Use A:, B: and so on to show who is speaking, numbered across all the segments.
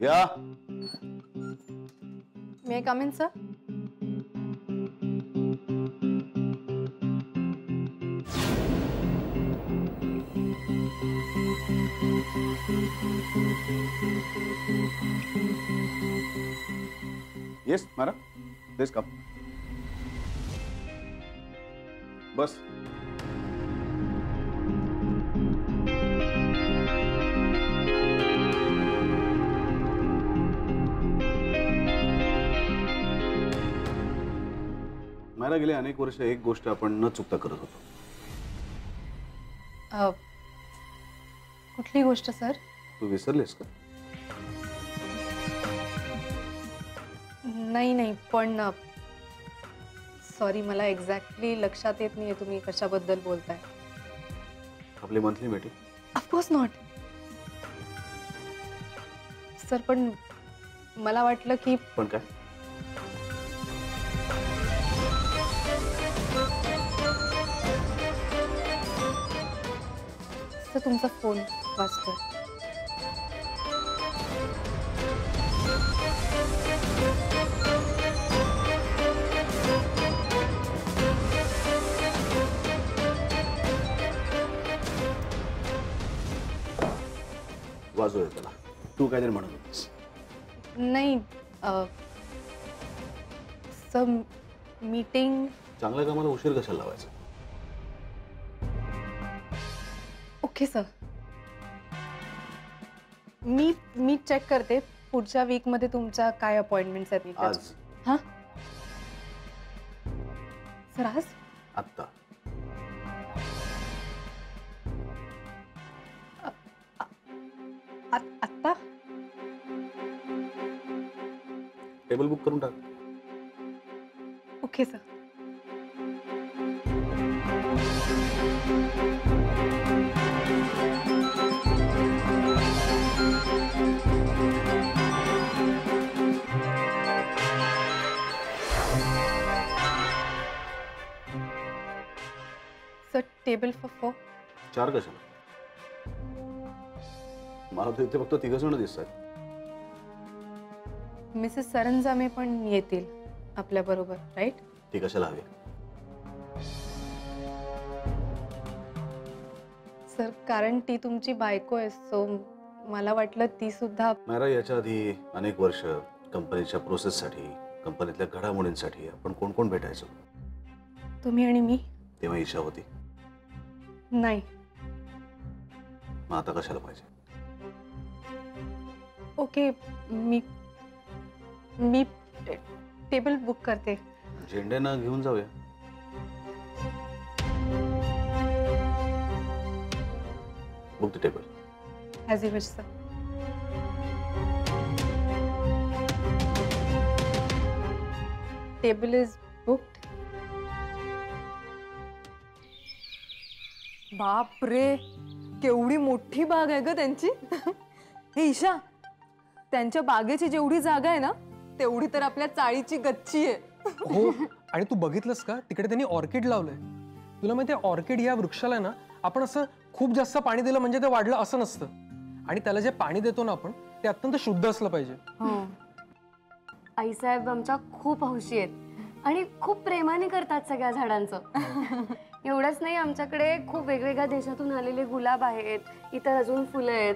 A: या
B: may I come in sir
A: yes मारा please come बस मारा गेले अनेक वर्ष एक गोष्ट आपण न चुकता करत होतो.
B: कुठली गोष्ट सर?
A: तू विसरलीस का?
B: नाही नाही पण सॉरी मला एक्झॅक्टली लक्षात येत नाहीये तुम्ही कशाबद्दल बोलताय.
A: आपली monthly meeting
B: of course not sir पण मला वाटलं की
A: पण काय?
B: सर तुमचा फोन वाचतोय.
A: वाजूया त्याला. तू काहीतरी म्हणत होतीस.
B: नाही सर मीटिंग
A: चांगल्या कामाला उशीर कशाला लावायचा?
B: Okay sir. मी मी चेक करते पुढच्या वीकमध्ये तुमच्या काय अपॉइंटमेंट्स आहेत
A: आज.
B: हां? सर आज?
A: आत्ता.
B: आत- आत्ता?
A: टेबल बुक करून टाक.
B: Okay sir. Table for four
A: चार कशाला? मला तर इथे फक्त तिघ जण दिसत आहेत
B: मिसेस सरंजामे पण येतील आपल्या बरोबर राईट
A: ती कशाला हवी?
B: सर कारण ती तुमची बायको आहे सो मला वाटलं ती सुद्धा
A: मायरा याच्या आधी अनेक वर्ष कंपनीच्या प्रोसेससाठी कंपनीतल्या घडामोडींसाठी आपण कोण कोण भेटायचो?
B: तुम्ही आणि मी?
A: तेव्हा ईशा होती.
B: नाही.
A: मग आता कशाला पाहिजे?
B: ओके मी मी टे- टेबल बुक करते.
A: झेंड्याना घेऊन जाऊया. Book the table
B: as you wish sir table is booked
C: बाप रे केवढी मोठी बाग आहे ग त्यांची. हे ईशा त्यांच्या बागेची जेवढी जागा आहे ना तेवढी तर आपल्या चाळीची गच्ची आहे.
D: हो आणि तू बघितलंस का? तिकडे त्यांनी ऑर्किड लावलंय. तुला माहिती आहे ऑर्किड या वृक्षाला आहे ना आपण असं खूप जास्त पाणी दिलं म्हणजे ते वाढलं असं नसतं. आणि त्याला जे पाणी देतो ना आपण ते अत्यंत शुद्ध असलं पाहिजे.
E: आईसाहेब आमच्या खूप हौशी आहेत. आणि खूप प्रेमाने करतात सगळ्या झाडांचं. एवढंच नाही आमच्याकडे खूप वेगवेगळ्या देशातून आलेले गुलाब आहेत इतर अजून फुलं आहेत.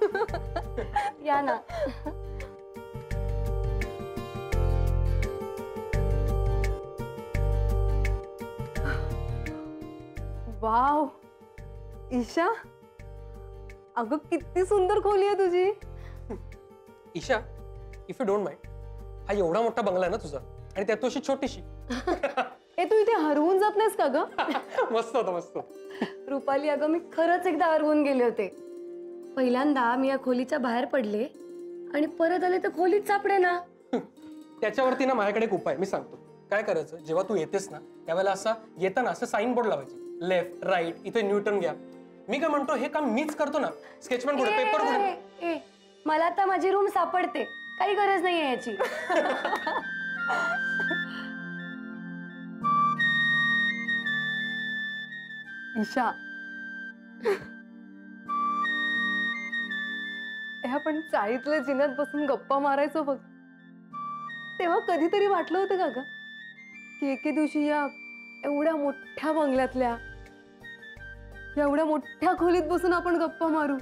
E: या ना.
C: वाव. ईशा अगं किती सुंदर खोली आहे तुझी.
D: Isha if you don't mind हा एवढा मोठा बंगला आहे ना तुझा? आणि त्यात अशी छोटीशी.
C: ए तू इथे हरवून जात नाहीस का ग?
D: मस्त होता मस्त.
E: रुपाली अगं मी खरंच एकदा हरवून गेले होते. पहिल्यांदा मी या खोलीच्या बाहेर पडले आणि परत आले तर खोलीत सापडे ना.
D: त्याच्यावरती ना माझ्याकडे एक उपाय मी सांगतो. काय करायचं? जेव्हा तू येतेस ना त्यावेळेला असा येताना असं साईन बोर्ड लावायचे. लेफ्ट राईट इथे न्यूटन घ्या. मी काय म्हणतो हे काम मीच करतो ना. कुठे?
E: ए,
D: पेपर कुठे
E: ए, मला आता माझी रूम सापडते. काही गरज नाही याची.
C: ईशा. हे आपण चाळीतल्या जिन्यात बसून गप्पा मारायचो बघ. तेव्हा कधीतरी वाटलं होतं का ग की एके दिवशी या एवढ्या मोठ्या बंगल्यातल्या एवढ्या मोठ्या खोलीत बसून आपण गप्पा मारू?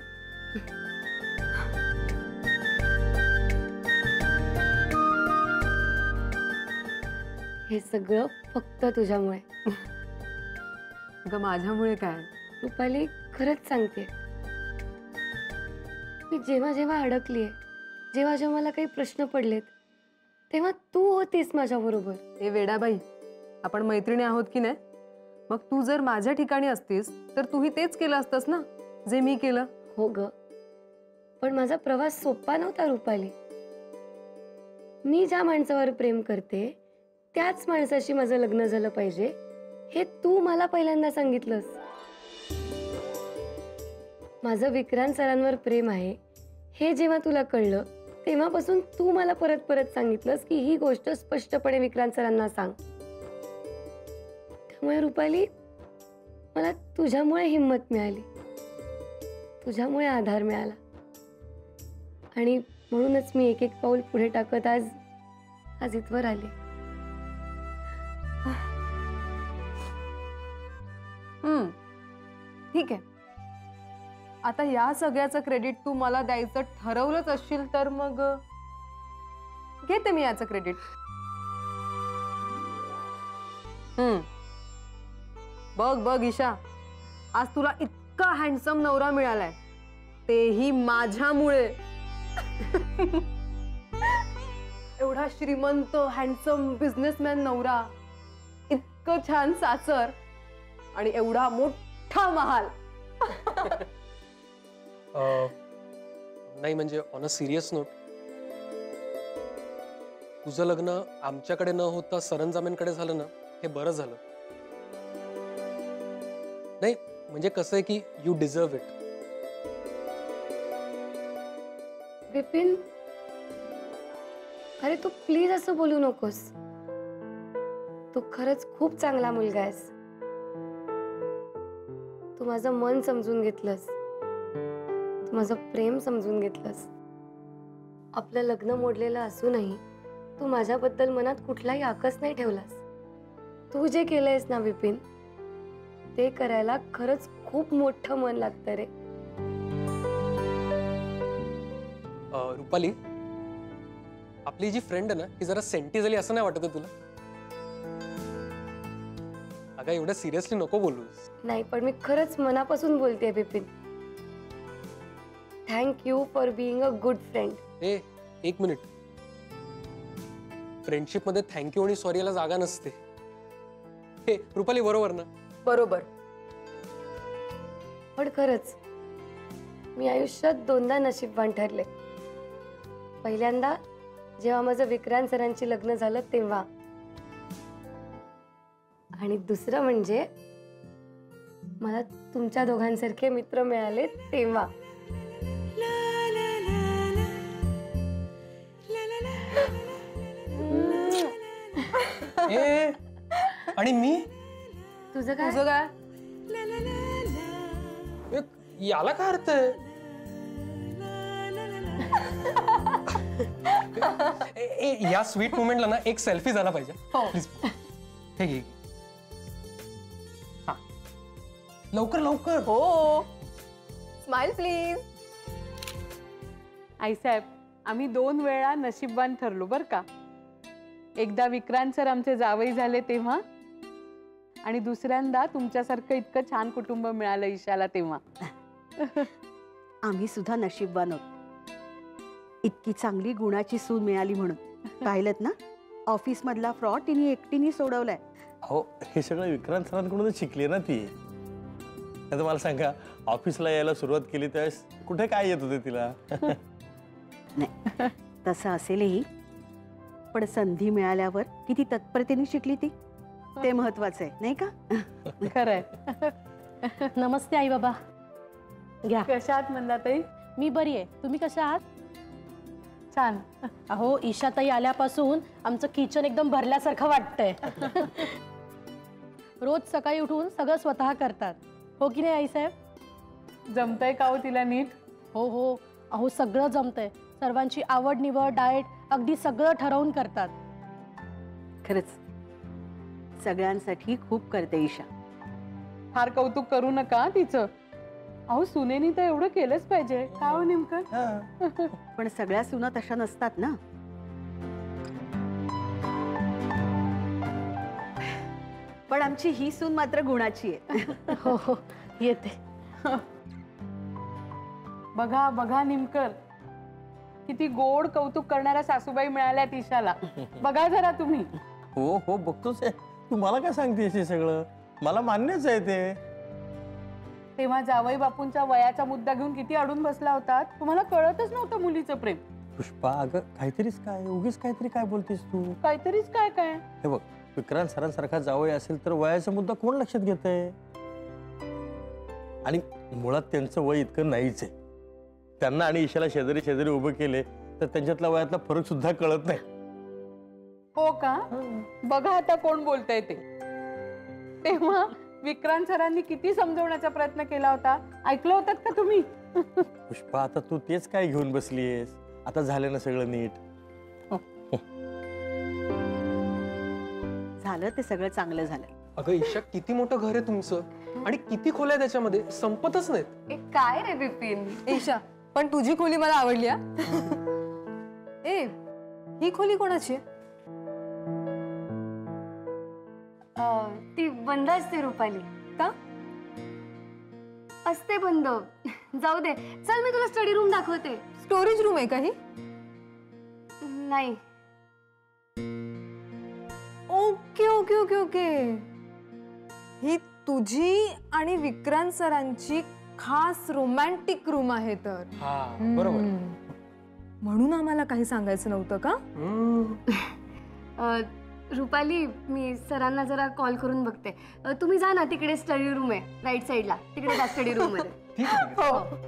E: हे सगळं फक्त तुझ्यामुळे.
C: अगं माझ्यामुळे काय?
E: रुपाली खरंच सांगते. मी जेव्हा जेव्हा अडकलीये जेव्हा जेव्हा मला काही प्रश्न पडलेत तेव्हा तू होतीस माझ्याबरोबर
C: हे वेडाबाई आपण मैत्रिणी आहोत की नाही? मग तू जर माझ्या ठिकाणी असतीस तर तूही तेच केलं असतंस ना जे मी केलं?
E: हो ग. पण माझा प्रवास सोपा नव्हता रुपाली. मी ज्या माणसावर प्रेम करते त्याच माणसाशी माझं लग्न झालं पाहिजे हे तू मला पहिल्यांदा सांगितलंस. माझं विक्रांत सरांवर प्रेम आहे हे जेव्हा तुला कळलं तेव्हापासून तू मला परत परत सांगितलंस की ही गोष्ट स्पष्टपणे विक्रांत सरांना सांग. त्यामुळे रुपाली मला तुझ्यामुळे हिंमत मिळाली. तुझ्यामुळे आधार मिळाला. आणि म्हणूनच मी एक एक पाऊल पुढे टाकत आज आज इथवर आले.
C: ठीक आहे. आता या सगळ्याचं क्रेडिट तू मला द्यायचं ठरवलंच असशील तर मग घेते मी याचं क्रेडिट हम्म. बघ बघ ईशा. आज तुला इतका हँडसम नवरा मिळालाय. तेही माझ्यामुळे. एवढा श्रीमंत हँडसम बिझनेसमॅन नवरा. इतकं छान सासर. आणि एवढा मोठा महाल.
D: अं, नाही म्हणजे ऑन अ सिरियस नोट तुझं लग्न आमच्याकडे न होता सरंजामेंकडे झालं ना हे बरं झालं. नाही म्हणजे कसं आहे की यू डिझर्व इट
E: विपिन अरे तू प्लीज असं बोलू नकोस. तू खरंच खूप चांगला मुलगा आहेस. माझं मन समजून घेतलंस. तू माझं प्रेम समजून घेतलंस. आपलं लग्न मोडलेलं असूनही तू माझ्याबद्दल मनात कुठलाही आकस नाही ठेवलास. तू जे केलंयस ना विपिन ते करायला खरंच खूप मोठं मन लागतं रे.
D: रुपाली आपली जी फ्रेंड आहे ना ती जरा सेंटी झाली असं नाही वाटत आहे तुला? अगं एवढं सिरियसली नको बोलूस
E: नाही पण मी खरंच मनापासून बोलते Bipin. Thank you for being a good friend
D: ए एक मिनिट. फ्रेंडशिपमध्ये थँक्यू आणि सॉरी याला जागा नसते. हे रुपाली बरोबर ना?
C: बरोबर.
E: पण खरंच मी आयुष्यात दोनदा नशीबवान ठरले पहिल्यांदा जेव्हा माझं विक्रांत सरांची लग्न झालं तेव्हा. आणि दुसरं म्हणजे मला तुमच्या दोघांसारखे मित्र मिळाले तेव्हा.
D: ए आणि मी?
E: तुझं काय?
C: तुझं काय?
D: याला काय अर्थ आहे? या स्वीट मुमेंटला ना एक सेल्फी झाला पाहिजे.
C: हो.
D: प्लीज हे घे. लवकर लवकर.
C: हो. स्माइल प्लीज
F: आईसाहेब आम्ही दोन वेळा नशीबवान ठरलो बर का. एकदा विक्रांत सर आमचे जावई झाले तेव्हा आणि दुसऱ्यांदा तुमच्यासारखं इतकं छान कुटुंब मिळालं ईशाला तेव्हा.
G: आम्ही सुद्धा नशीबवान आहोत इतकी चांगली गुणाची सून मिळाली म्हणून. पाहिलं ना? ऑफिस मधला फ्रॉड तिने एकटीने सोडवलाय.
H: अहो हे सगळं विक्रांत सरांकडूनच शिकली ना ती. आता मला सांगा ऑफिसला यायला सुरुवात केली त्यावेळेस कुठे काय येत होते तिला?
G: नाही तसं असेलही पण संधी मिळाल्यावर किती तत्परतेने शिकली ती? ते महत्वाचं आहे नाही का?
F: खरंय.
I: नमस्ते आई बाबा घ्या
F: कशात मंदाताई
I: मी बरी आहे. तुम्ही कशा आहात?
F: छान.
I: अहो ईशाताई आल्यापासून आमचं किचन एकदम भरल्यासारखं वाटतंय. रोज सकाळी उठून सगळं स्वतः करतात. हो की नाही आईसाहेब?
F: जमतंय का हो तिला नीट?
I: हो हो. अहो सगळं जमतंय. सर्वांची आवड निवड डाएट अगदी सगळं ठरवून करतात.
G: खरंच सगळ्यांसाठी खूप करते ईशा.
F: फार कौतुक करू नका तिचं. अहो सुनेनी तर एवढं केलंच पाहिजे. काय हो नेमकं?
H: हा.
G: पण सगळ्या सुना तशा नसतात ना. पण आमची ही सून मात्र गुणाची आहे.
I: हो हो येते.
F: बघा बघा निमकर. किती गोड कौतुक करणाऱ्या सासूबाई मिळाल्या ईशाला. बघा जरा तुम्ही.
H: हो हो बघतोच आहे तू मला काय सांगतेस हे सगळं? मला मान्यच आहे ते.
F: तेव्हा जावई बापूंच्या वयाचा मुद्दा घेऊन किती अडून बसला होता तुम्हाला कळतच नव्हतं मुलीचं प्रेम.
H: पुष्पा अगं काहीतरीच काय उगीच काहीतरी काय बोलतेस तू?
F: काहीतरीच काय काय?
H: हे बघ विक्रांत सरांसारखा जावई असेल तर वयाचा मुद्दा कोण लक्षात घेत आणि मुळात त्यांचं वय इतकं नाहीच आहे. त्यांना आणि ईशाला शेजारी शेजारी उभं केले तर त्यांच्यातला वयातला फरक सुद्धा कळत नाही.
F: हो का? बघा आता कोण बोलतंय ते. तेव्हा विक्रांत सरांनी किती समजवण्याचा प्रयत्न केला होता? ऐकलं होतात का तुम्ही?
H: पुष्पा आता तू तेच काय घेऊन बसलीयस? आता झालं ना सगळं नीट.
G: झालं ते सगळं चांगलं झालं.
D: अगं ईशा किती मोठं घर आहे तुमचं? आणि किती खोल्या आहे त्याच्यामध्ये? संपतच नाहीत.
E: काय रे बिपिन?
C: ईशा पण तुझी खोली मला आवडली हा? ए ही खोली कोणाची? आहे
E: ती बंद असते रुपाली
C: का?
E: असते बंद. जाऊ दे. चल मी तुला स्टडी रूम दाखवते.
C: स्टोरेज रूम आहे का ही?
E: नाही.
C: Okay okay okay. ही तुझी आणि विक्रांत सरांची खास रोमॅन्टिक रूम आहे तर.
D: हा बरोबर.
C: म्हणून आम्हाला काही सांगायचं नव्हतं का.
E: अ, रुपाली मी सरांना जरा कॉल करून बघते. अ, तुम्ही जा ना तिकडे स्टडी रूम आहे राईट साईडला तिकडे जा स्टडी रूममध्ये.
D: ठीक आहे, ठीक आहे.
B: सर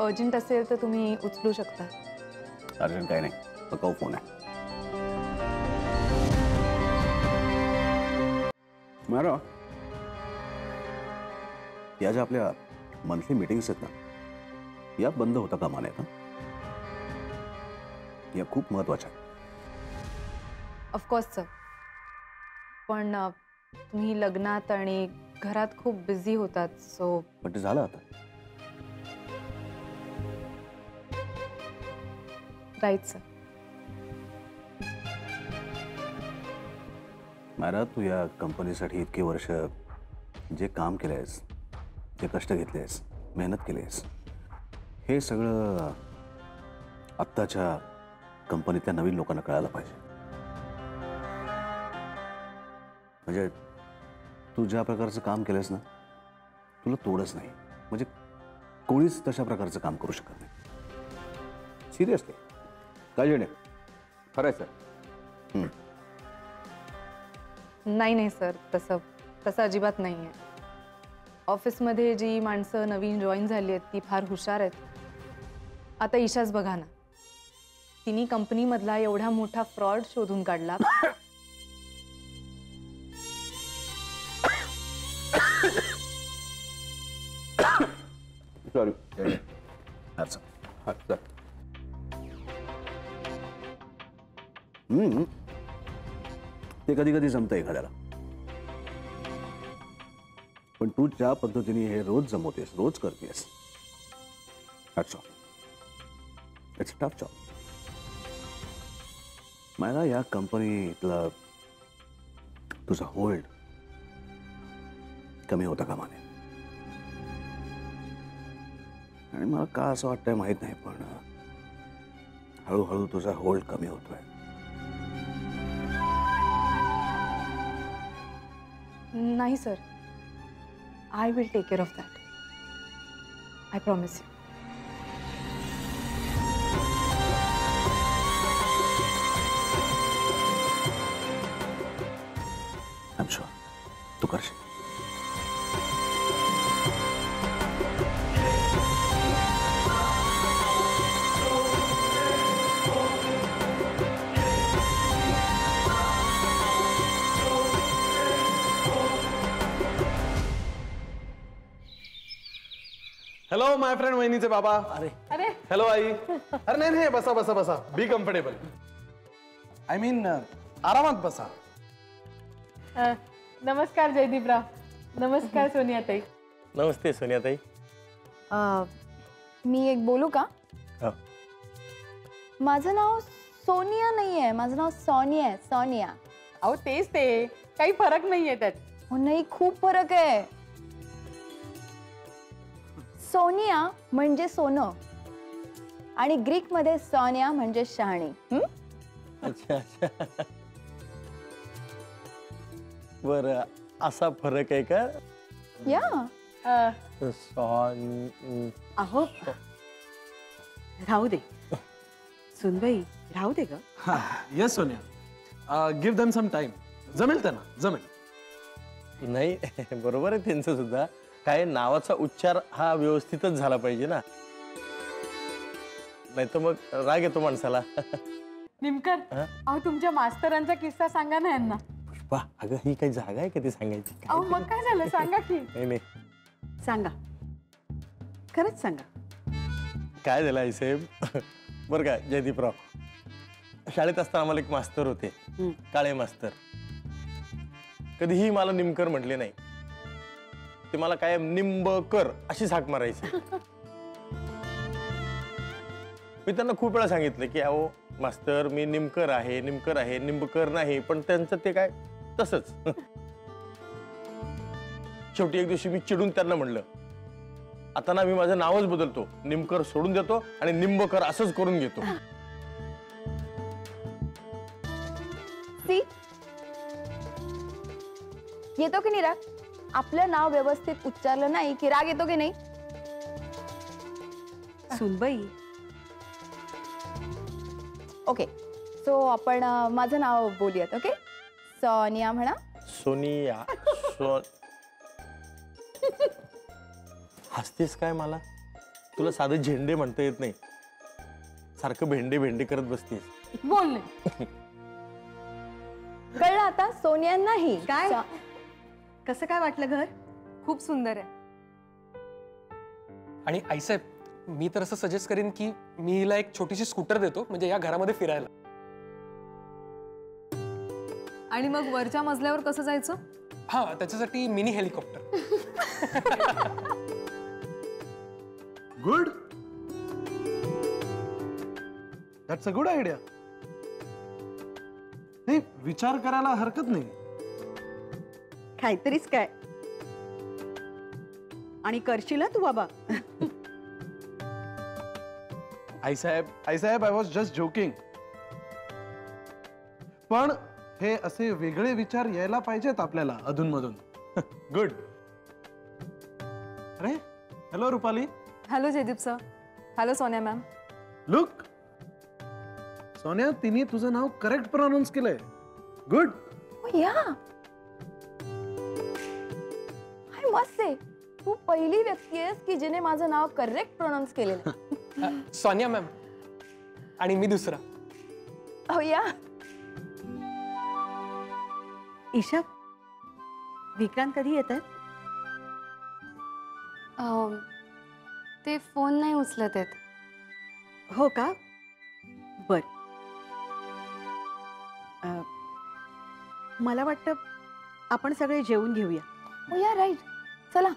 B: अर्जंट असेल तर तुम्ही उचलू शकता.
A: अर्जंट काय नाही. पकाऊ फोन आहे. मॅडम या ज्या आपल्या मंथली मीटिंग्स आहेत ना या बंद होता कामा नयेत हं? या खूप महत्त्वाच्या.
B: ऑफकोर्स सर पण तुम्ही लग्नात आणि घरात खूप बिझी होतात सो
A: पण ते झालं आता.
B: राईट सर
A: मॅरा तू या कंपनीसाठी इतके वर्ष जे काम केलं आहेस जे कष्ट घेतले आहेस मेहनत केली आहेस हे सगळं आत्ताच्या कंपनीतल्या नवीन लोकांना कळायला पाहिजे. म्हणजे तू ज्या प्रकारचं काम केलंयस ना तुला तोडच नाही. म्हणजे कोणीच तशा प्रकारचं काम करू शकत नाही. सिरियसली काय जेणे सर।
B: नाही नाही सर तसं तसं अजिबात नाही आहे. ऑफिसमध्ये जी माणसं नवीन जॉईन झाली आहेत ती फार हुशार आहेत. आता ईशाच बघा ना. तिने कंपनीमधला एवढा मोठा फ्रॉड शोधून काढला.
A: सॉरी. ते कधी कधी जमतं एखाद्याला. पण तू ज्या पद्धतीने हे रोज जमवतेस, रोज करतेस इट्स टफ जॉब मला या कंपनीतला तुझा होल्ड कमी होता कामा नये. आणि मला का असं वाटतंय माहित नाही, पण, हळूहळू तुझा होल्ड कमी होतोय.
B: नाही sir I will take care of that I promise you
A: I am sure Tu
J: hello my friend वहिनीचे बाबा.
H: अरे.
F: अरे.
J: हॅलो आई. अरे नाही नाही बसा बसा बसा. बी कम्फर्टेबल आय मीन आरामात बसा.
F: अ, नमस्कार जयदीपराव. नमस्कार सोनिया ताई
H: नमस्ते सोनियाताई.
K: मी एक बोलू का?
H: हो.
K: माझं नाव सोनिया नाही आहे माझं नाव सोनिया आहे सोनिया.
F: अहो तेच ते. काही फरक नाहीये त्यात.
K: हो नाही खूप फरक आहे. सोनिया म्हणजे सोनं. आणि ग्रीकमध्ये सोनिया म्हणजे शहाणी. हं?
H: अच्छा अच्छा. बर असा फरक आहे का?
K: या.
F: अ,
H: सॉन.
G: अहो. राहू दे. सुनबाई राहू दे ग.
J: Yes Sonia. Give them some time जमेल त्यांना जमेल.
H: नाही बरोबर आहे त्यांचं सुद्धा. काय नावाचा उच्चार हा व्यवस्थितच झाला पाहिजे ना? नाही तर मग राग येतो माणसाला.
F: निमकर? अहो तुमच्या मास्तरांचा किस्सा सांगा ना यांना.
H: पुष्पा अगं ही काही जागा आहे का ती सांगायची? काय
F: अहो मग काय झालं? सांगा की.
H: नाही नाही.
G: सांगा. खरंच सांगा.
H: काय झालं आई साहेब? बरं का जयदीपराव. शाळेत असताना आम्हाला एक मास्तर होते.
G: हं.
H: काळे मास्तर. कधीही मला निमकर म्हटले नाही. ते मला कायम निंब कर अशी झाक मारायची. मी त्यांना खूप वेळा सांगितलं की अहो मास्तर मी निमकर आहे निमकर आहे निंबकर नाही पण त्यांचं ते काय तसंच. शेवटी एक दिवशी मी चिडून त्यांना म्हणलं आता ना मी माझं नावच बदलतो. निमकर सोडून देतो आणि निंबकर असंच करून घेतो.
K: येतो की नाही राग आपलं नाव व्यवस्थित उच्चारलं नाही की राग येतो की नाही?
G: सुनबाई.
K: ओके सो आपण अं, माझं नाव बोलूयात ओके सोनिया म्हणा.
H: सोनिया सो हसतेस काय मला? तुला साधं झेंडे म्हणता येत नाही. सारखं भेंडे भेंडे करत बसतेस.
F: बोलले
K: कळलं आता? सोनिया नाही
G: काय?
K: सो-
G: कसं काय वाटलं घर?
C: खूप सुंदर आहे.
D: आणि आईसाहेब मी तर असं सजेस्ट करेन की मी हिला एक छोटीशी स्कूटर देतो म्हणजे या घरामध्ये फिरायला.
C: आणि मग वरच्या मजल्यावर कसं जायचं?
D: हा त्याच्यासाठी mini helicopter
J: good that's a good idea नाही विचार करायला हरकत नाही.
G: काहीतरीच काय. आणि करशील तू बाबा.
J: आईसाहेब आईसाहेब आय वॉज जस्ट जोकिंग पण हे असे वेगळे विचार यायला पाहिजेत आपल्याला अधूनमधून. गुड अरे hello Rupali.
C: Hello Jaydeep sir hello Sonia ma'am
J: look Sonya तिने तुझं नाव करेक्ट प्रोनाऊन्स केलंय. गुड
K: Oh, या मस्त आहे तू पहिली व्यक्ती आहेस की जिने माझं नाव करेक्ट प्रोनाऊन्स केलेलं आहे.
D: सोनिया मॅम. आणि मी दुसरा.
K: हो या.
G: ईशा विक्रांत कधी येतात
E: अं, ते फोन नाही उचलत आहेत.
G: हो का? बर. मला वाटतं आपण सगळे जेवून घेऊया.
K: हो या राईट. चला.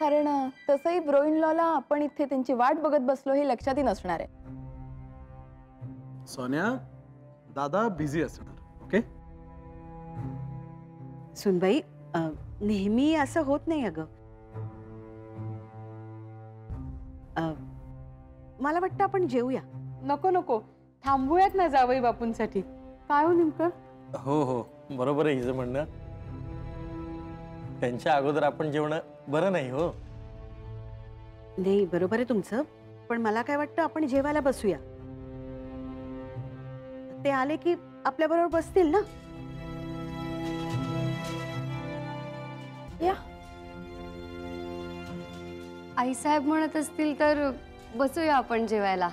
K: कारण तसंही ब्रोईन लॉला आपण इथे त्यांची वाट बघत बसलो हे लक्षातही नसणार आहे.
J: सोन्या दादा बिझी असणार ओके
G: सुनबाई नेहमी असं होत नाही अगं. अं, मला वाटतं आपण जेवूया
F: नको नको. थांबूयात ना जावई बापूंसाठी. काय हो नेमकं?
H: हो हो. बरोबर आहे हिचं म्हणणं. त्यांच्या अगोदर आपण जेवणं बरं नाही हो.
G: नाही बरोबर आहे तुमचं. पण मला काय वाटतं आपण जेवायला बसूया. ते आले की आपल्या बरोबर बसतील ना?
E: या. आईसाहेब म्हणत असतील तर बसूया आपण जेवायला.